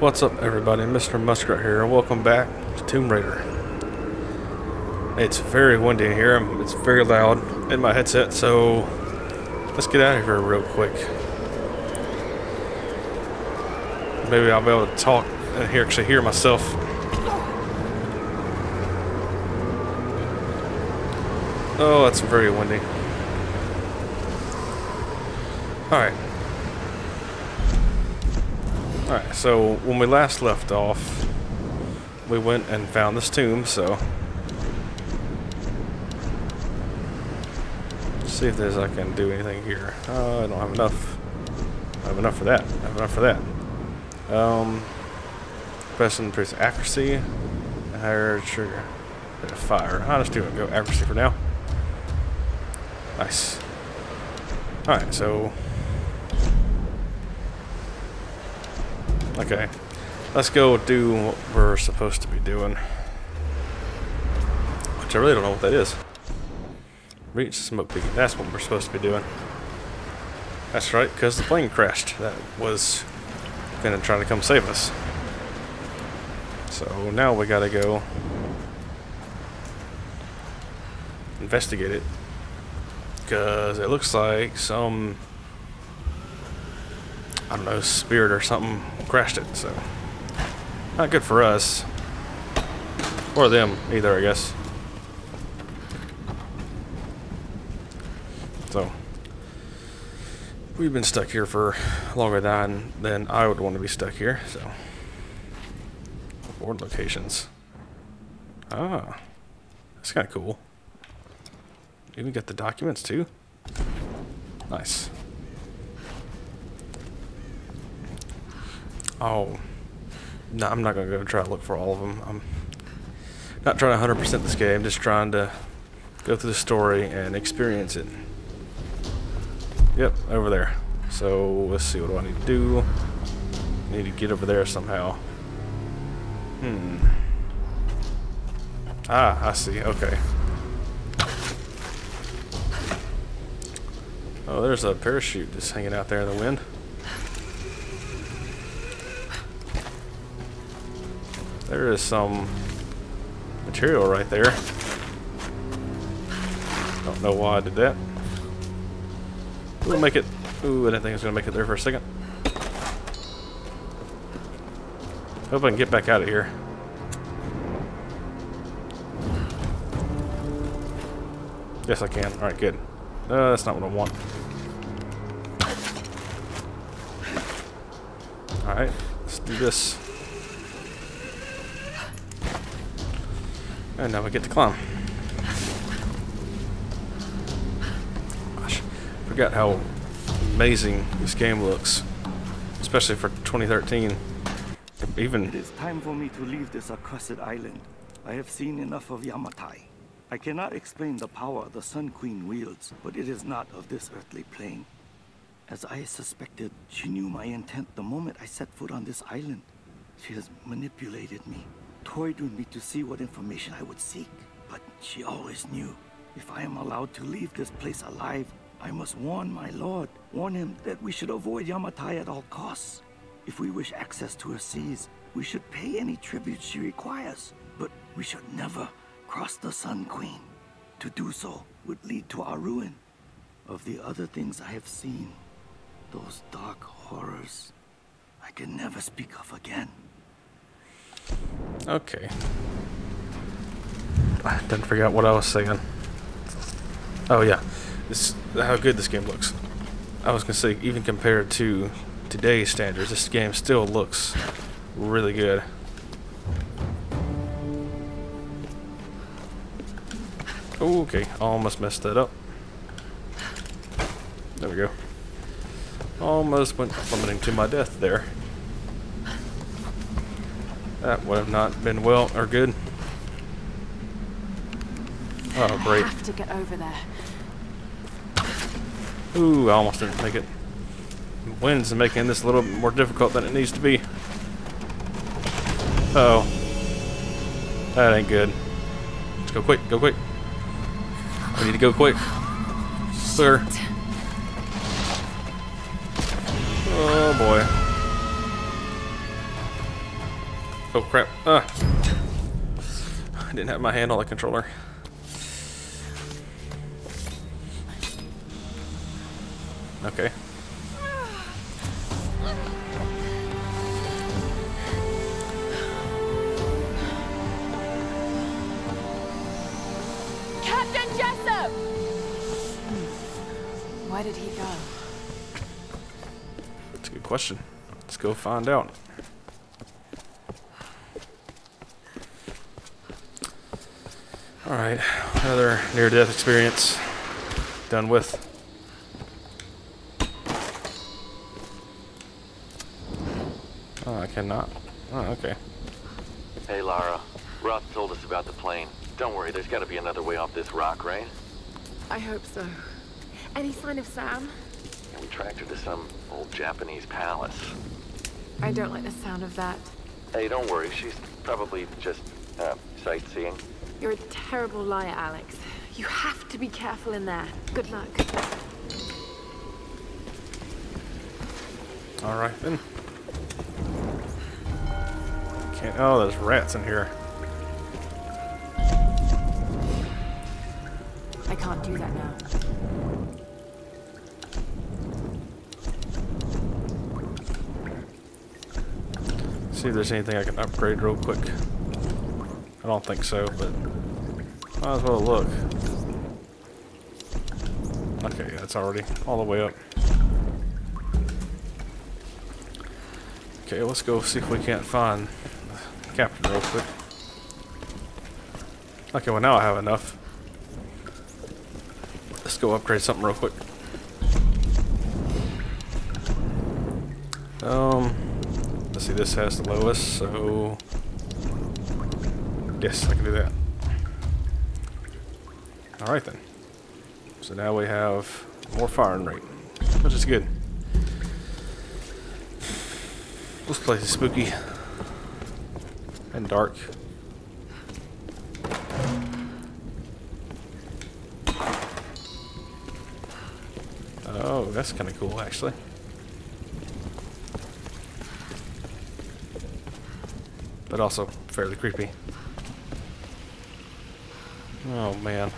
What's up everybody, Mr. Muskrat here, and welcome back to Tomb Raider. It's very windy in here, it's very loud in my headset, so let's get out of here real quick. Maybe I'll be able to talk and hear, actually hear myself. Oh, that's very windy. Alright. Alright, so when we last left off, we went and found this tomb, so... Let's see if there's I can do anything here. Oh, I don't have enough. I have enough for that. I have enough for that. Um, and increase accuracy. Higher trigger. bit of Fire. I'll just do it. Go accuracy for now. Nice. Alright, so Okay. Let's go do what we're supposed to be doing. Which I really don't know what that is. Reach smoke beacon. That's what we're supposed to be doing. That's right, because the plane crashed. That was gonna try to come save us. So now we gotta go investigate it. Because it looks like some I don't know, spirit or something crashed it, so not good for us. Or them, either, I guess. So, we've been stuck here for longer than, than I would want to be stuck here, so. Board locations. Ah, that's kind of cool. Even got the documents, too. Nice. Oh. No, I'm not going to go try to look for all of them. I'm not trying to 100% this game, just trying to go through the story and experience it. Yep, over there. So, let's see, what do I need to do? I need to get over there somehow. Hmm. Ah, I see, okay. Oh, there's a parachute just hanging out there in the wind. There is some material right there. Don't know why I did that. We'll make it. Ooh, I didn't think I was going to make it there for a second. Hope I can get back out of here. Yes, I can. Alright, good. Uh, that's not what I want. Alright, let's do this. And now we get to climb. Gosh, forgot how amazing this game looks, especially for 2013. Even it is time for me to leave this accursed island. I have seen enough of Yamatai. I cannot explain the power the Sun Queen wields, but it is not of this earthly plane. As I suspected, she knew my intent the moment I set foot on this island. She has manipulated me, toyed with me to see what information I would seek. But she always knew. If I am allowed to leave this place alive, I must warn my lord, warn him that we should avoid Yamatai at all costs. If we wish access to her seas, we should pay any tribute she requires. But we should never cross the Sun Queen. To do so would lead to our ruin. Of the other things I have seen, those dark horrors, I can never speak of again. Okay. I didn't forget what I was saying. Oh yeah, this how good this game looks. I was gonna say even compared to today's standards, this game still looks really good. Okay, almost messed that up. There we go. Almost went plummeting to my death there. That would have not been well or good. Oh, great. I have to get over there. Ooh, I almost didn't make it. Wind's making this a little more difficult than it needs to be. Uh oh. That ain't good. Let's go quick, go quick. We need to go quick. Clear. Oh crap. Ah. I didn't have my hand on the controller. Okay. Captain Jessup! Why did he go? That's a good question. Let's go find out. Alright, another near-death experience done with. Oh, I cannot. Oh, okay. Hey, Lara. Roth told us about the plane. Don't worry, there's gotta be another way off this rock, right? I hope so. Any sign of Sam? And we tracked her to some old Japanese palace. I don't like the sound of that. Hey, don't worry, she's probably just, uh, sightseeing. You're a terrible liar, Alex. You have to be careful in there. Good luck. Alright then. Can't. Oh, there's rats in here. I can't do that now. See if there's anything I can upgrade real quick. I don't think so, but might as well look. Okay, it's already all the way up. Okay, let's go see if we can't find the captain real quick. Okay, well now I have enough. Let's go upgrade something real quick. Um, let's see, this has the lowest, so yes, I can do that. Alright then. So now we have more firing rate, which is good. This place is spooky and dark. Oh, that's kind of cool, actually. But also fairly creepy. Oh, man.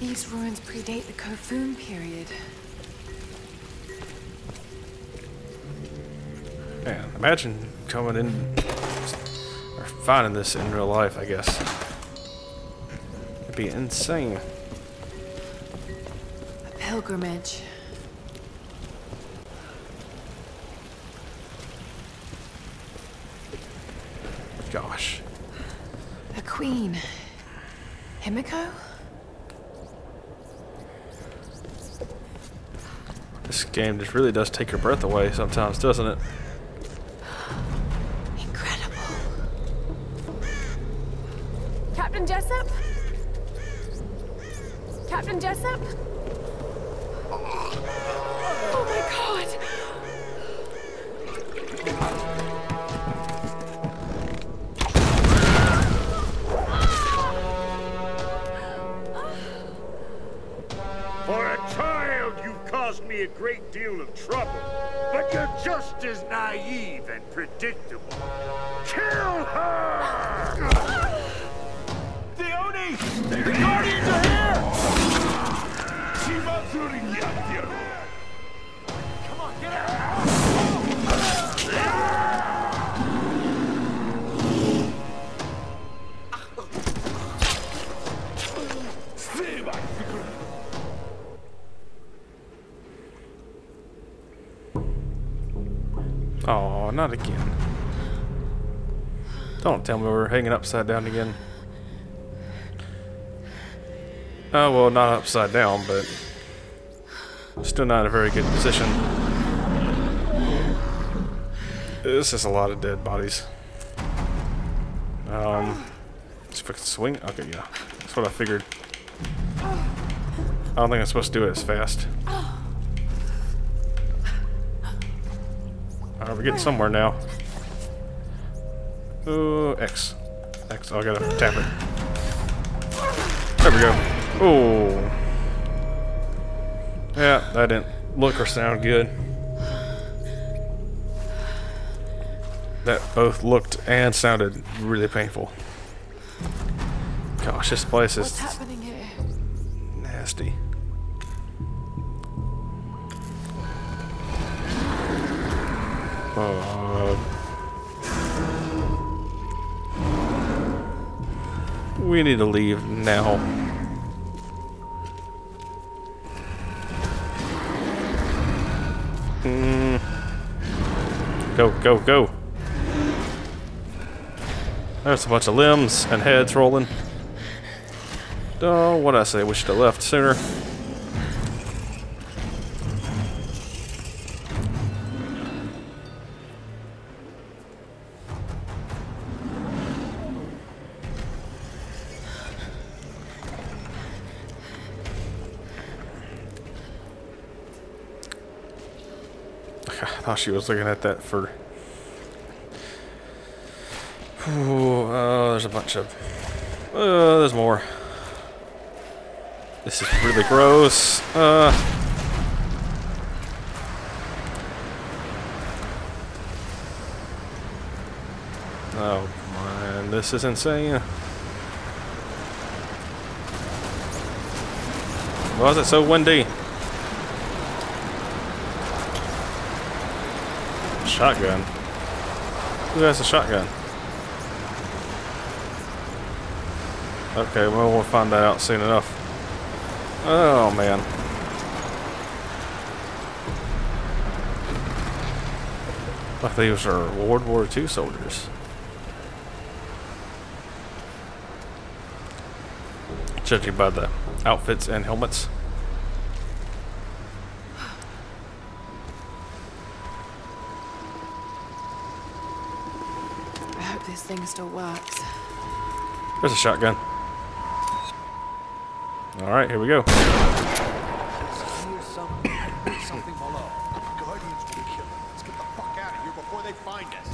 These ruins predate the Kofun period. Man, imagine coming in or finding this in real life, I guess. It'd be insane. A pilgrimage. Gosh. A queen. Himiko? This game just really does take your breath away sometimes, doesn't it? Incredible. Captain Jessup? Captain Jessup? Oh my god! Caused me a great deal of trouble. But you're just as naive and predictable. Kill her! Theoni! The Guardians are here! Shimatsuri Yatiro! Oh, not again. Don't tell me we're hanging upside down again. Oh, well, not upside down, but still not a very good position. This is a lot of dead bodies. Um, if I can swing. Okay, yeah, that's what I figured. I don't think I'm supposed to do it as fast. Alright, we're getting somewhere now. Oh, X. X. Oh, I gotta tap it. There we go. Oh. Yeah, that didn't look or sound good. that both looked and sounded really painful. Gosh, this place What's is happening here? nasty. Uh, we need to leave now. Mm. Go, go, go. There's a bunch of limbs and heads rolling. Oh, what I say? We should have left sooner. I thought she was looking at that for. Ooh, oh, there's a bunch of. Oh, there's more. This is really gross. Uh. Oh man, this is insane. Why is it so windy? Shotgun. Who has a shotgun? Okay, well we'll find that out soon enough. Oh man. Like these are World War II soldiers. Judging by the outfits and helmets. I hope this thing still works. There's a shotgun. Alright, here we go. Something. something below. Guardians will kill him. Let's get the fuck out of here before they find us.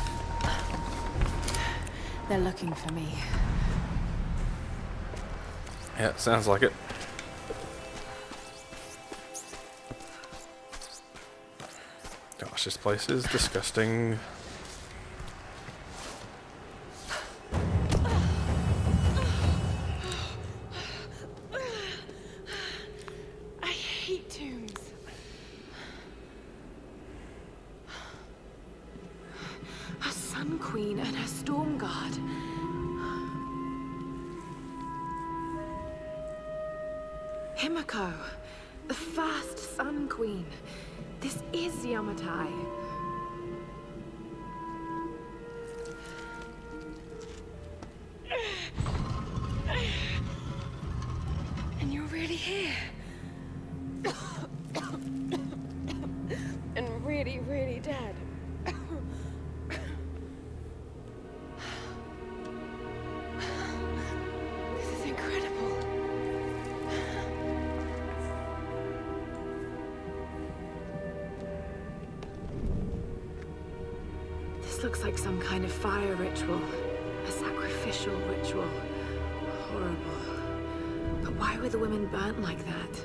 They're looking for me. Yeah, sounds like it. Gosh, this place is disgusting. Himiko, the first Sun Queen. This is Yamatai. This looks like some kind of fire ritual. A sacrificial ritual. Horrible. But why were the women burnt like that?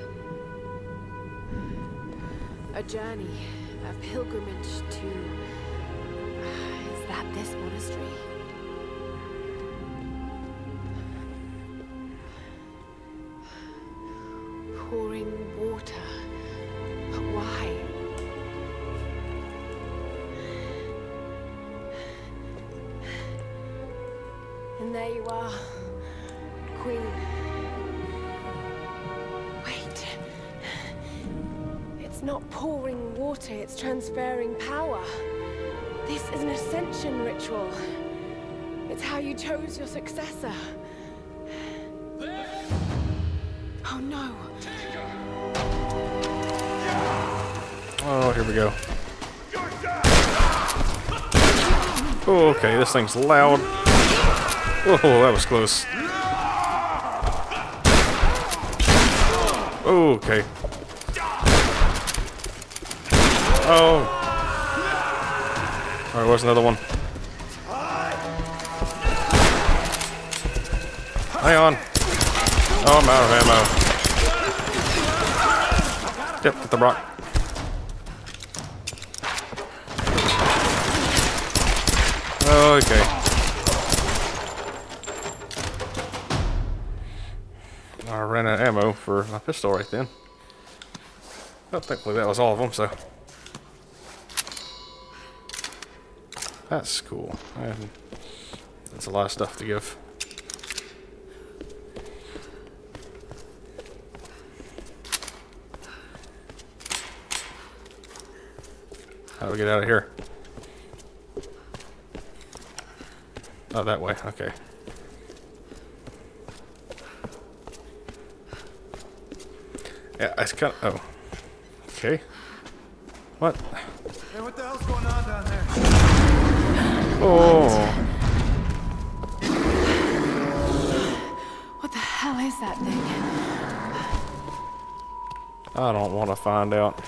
A journey, a pilgrimage to... Uh, is that this monastery? Transferring power. This is an ascension ritual. It's how you chose your successor. Oh no. Oh, here we go. Oh, okay, this thing's loud. Oh, that was close. Okay. Oh. Alright, where's another one? Hang on. Oh, I'm out of ammo. Yep, get the rock. Okay. I ran out of ammo for my pistol right then. Well, thankfully that was all of them, so. That's cool. And that's a lot of stuff to give. How do we get out of here? Oh, that way. Okay. Yeah, I kind of. Oh. Okay. What? Oh. What the hell is that thing? I don't want to find out.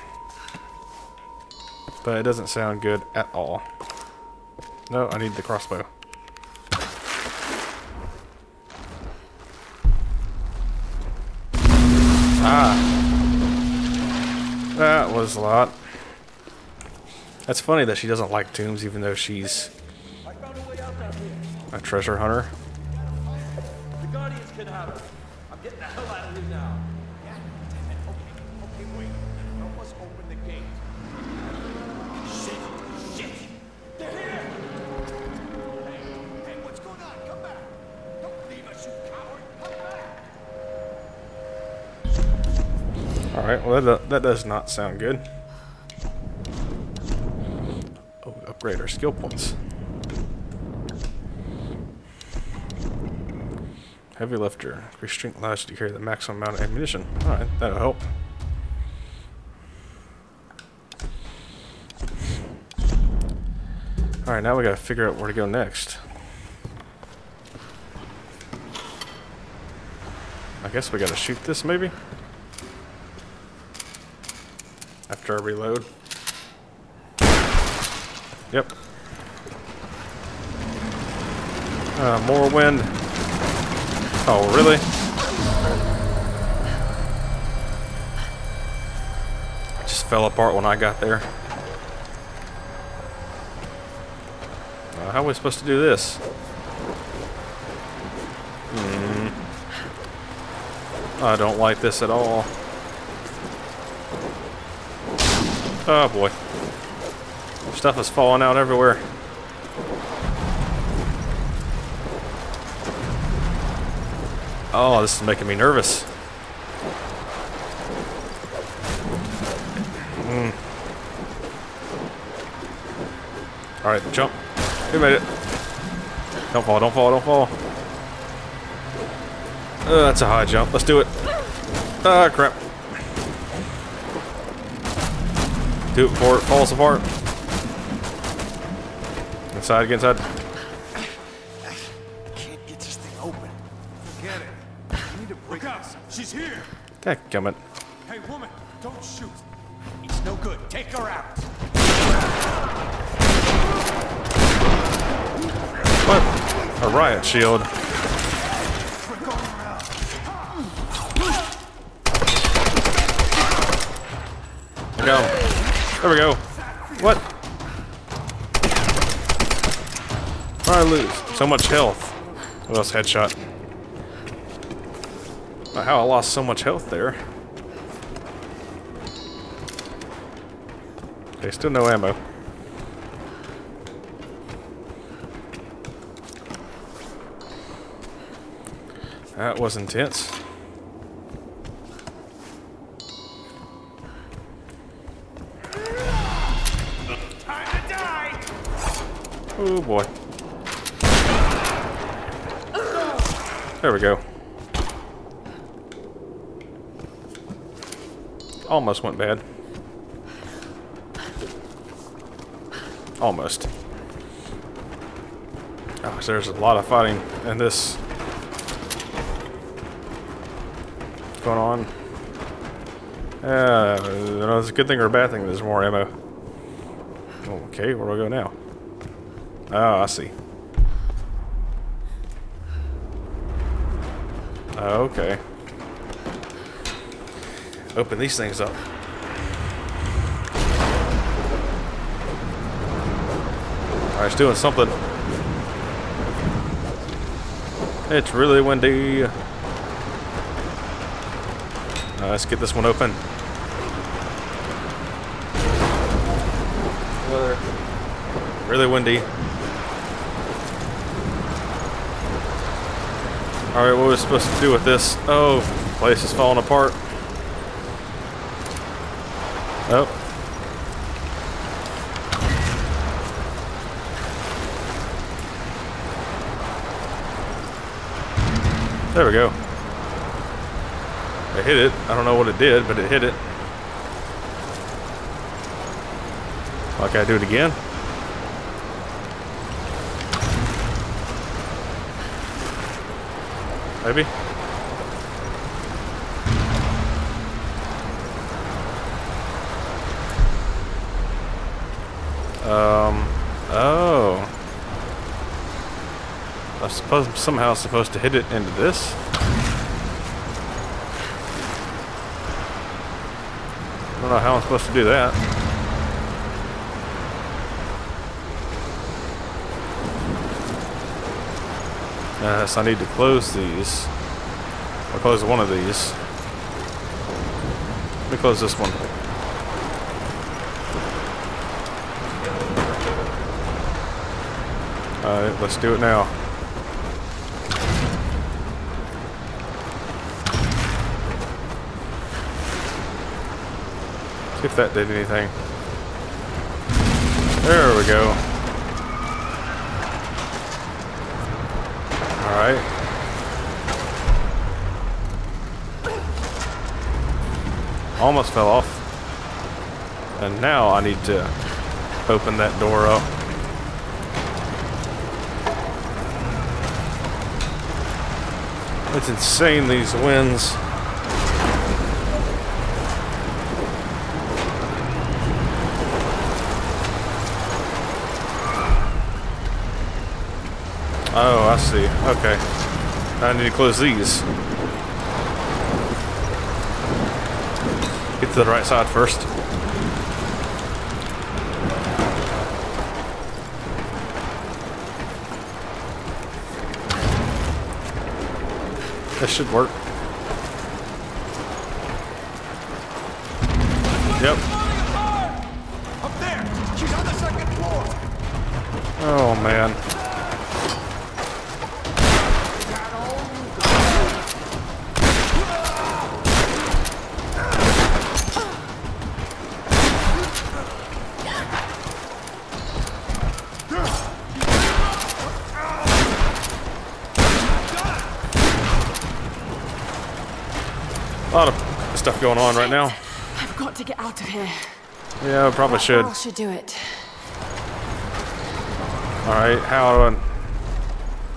But it doesn't sound good at all. No, I need the crossbow. Ah. That was a lot. That's funny that she doesn't like tombs even though she's treasure hunter. The Guardians can have her. I'm getting the hell out of here now. Yeah, damn it. Okay, okay, wait. Help us open the gate. Shit, shit. They're here. Hey, hey, what's going on? Come back. Don't leave us, you coward. Come back. Alright, well that, that does not sound good. Oh, upgrade our skill points. Heavy lifter. Increase strength allows you to carry the maximum amount of ammunition. Alright, that'll help. Alright, now we gotta figure out where to go next. I guess we gotta shoot this maybe? After I reload. Yep. Uh, more wind. Oh, really? It just fell apart when I got there. Uh, how are we supposed to do this? Hmm. I don't like this at all. Oh boy. Stuff is falling out everywhere. Oh, this is making me nervous. Mm. Alright, jump. We made it. Don't fall, don't fall, don't fall. Uh, that's a high jump. Let's do it. Ah, crap. Do it before it falls apart. Inside, get inside. Dadgummit. Hey, woman, don't shoot. It's no good. Take her out. What? A riot shield. We're going around. Go. There we go. What? I lose? So much health. What else? Headshot. How I lost so much health there. Okay, still no ammo. That was intense. Oh boy. There we go. Almost went bad. Almost. Oh, there's a lot of fighting in this going on. Uh, know it's a good thing or a bad thing there's more ammo. Okay, where do I go now? Oh, I see. Okay. Open these things up. Alright, it's doing something. It's really windy. Uh, let's get this one open. Weather. Really windy. Alright, what was supposed to do with this? Oh, place is falling apart. Oh. There we go. I hit it. I don't know what it did, but it hit it. Like I do it again? Maybe? Um, oh. I suppose I'm somehow supposed to hit it into this. I don't know how I'm supposed to do that. Yes, I need to close these. I'll close one of these. Let me close this one. Alright, let's do it now. See if that did anything. There we go. Alright. Almost fell off. And now I need to open that door up. It's insane, these winds. Oh, I see. Okay. I need to close these. Get to the right side first. This should work. Yep. Up there! She's on the second floor! Oh man. A lot of stuff going on right now. I've got to get out of here. Yeah, I probably should. I should do it. Alright, how do I...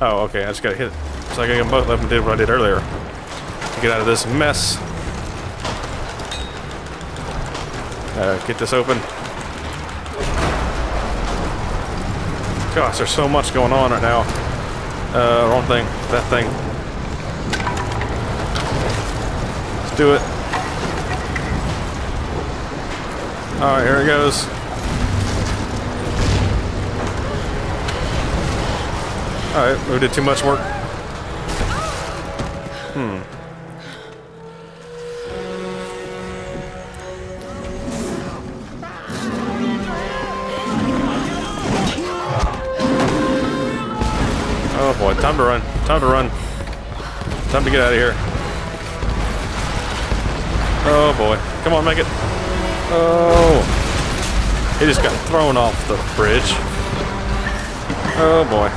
Oh, okay, I just gotta hit it. So I gotta get them both up and did what I did earlier. Get out of this mess. Uh, get this open. Gosh, there's so much going on right now. Uh, wrong thing. That thing. Let's do it. Alright, here it goes. Alright, we did too much work. Hmm. Oh boy, time to run. Time to run. Time to get out of here. Oh boy. Come on, make it. Oh. He just got thrown off the bridge. Oh boy.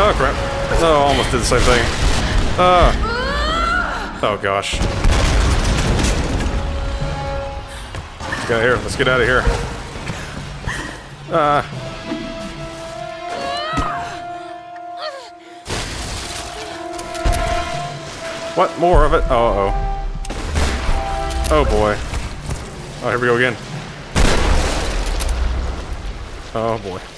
Oh crap. Oh, almost did the same thing. Ah. Oh gosh. Let's get out of here. Let's get out of here. Ah. What? More of it? Oh, oh. Oh boy. Oh, here we go again. Oh boy.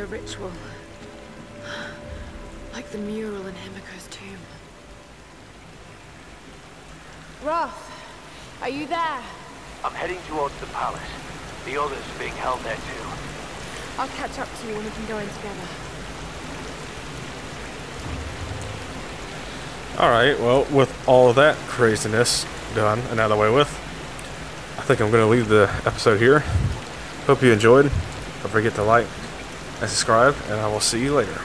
Fire ritual. Like the mural in Himiko's tomb. Roth, are you there? I'm heading towards the palace. The others are being held there too. I'll catch up to you when we can go in together. Alright, well, with all of that craziness done and out of the way with, I think I'm going to leave the episode here. Hope you enjoyed. Don't forget to like and subscribe, and I will see you later.